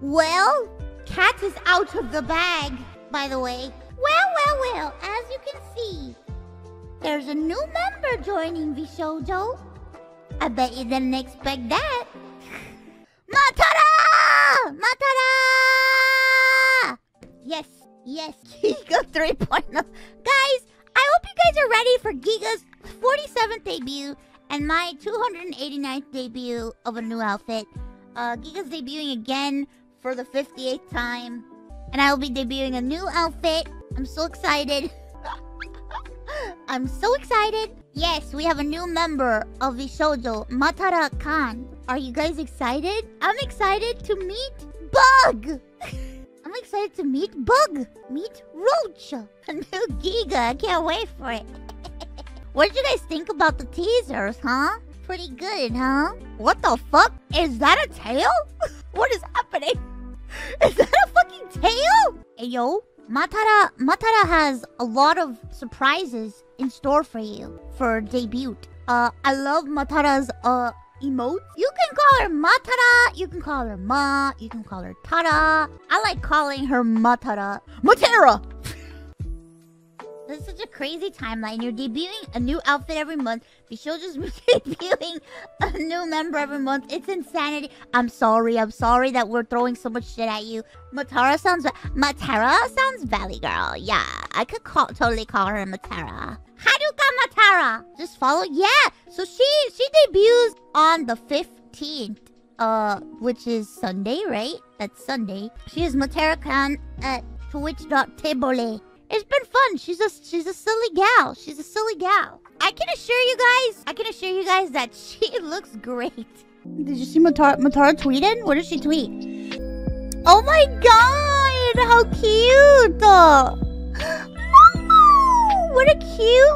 Well, Cat is out of the bag, by the way. Well, well, well, as you can see, there's a new member joining VShojo. I bet you didn't expect that. Matara! Matara! Yes, yes, Giga 3.0. Guys, I hope you guys are ready for Giga's 47th debut and my 289th debut of a new outfit. Uh, Giga's debuting again for the 58th time, and I will be debuting a new outfit. I'm so excited. I'm so excited. Yes, we have a new member of VShojo, Matara Kan. Are you guys excited? I'm excited to meet Bug. I'm excited to meet Bug. Meet Roach. A new Giga. I can't wait for it. what did you guys think about the teasers, huh? Pretty good, huh? What the fuck? Is that a tail? what is happening? Tail? Hey, yo. Matara, Matara has a lot of surprises in store for you for debut. Uh, I love Matara's uh emotes. You can call her Matara, you can call her Ma, you can call her Tara. I like calling her Matara. Matara! This is such a crazy timeline. You're debuting a new outfit every month. VShojo's debuting a new member every month. It's insanity. I'm sorry. I'm sorry that we're throwing so much shit at you. Matara sounds... Matara sounds Valley Girl. Yeah, I could call, totally call her Matara. Haruka Matara! Just follow... Yeah! So she she debuts on the 15th. Uh, which is Sunday, right? That's Sunday. She is Matara Kan at twitch.table. It's been fun. She's a she's a silly gal. She's a silly gal. I can assure you guys, I can assure you guys that she looks great. Did you see Matara, Matara tweeted? What did she tweet? Oh my god! How cute! what a cute!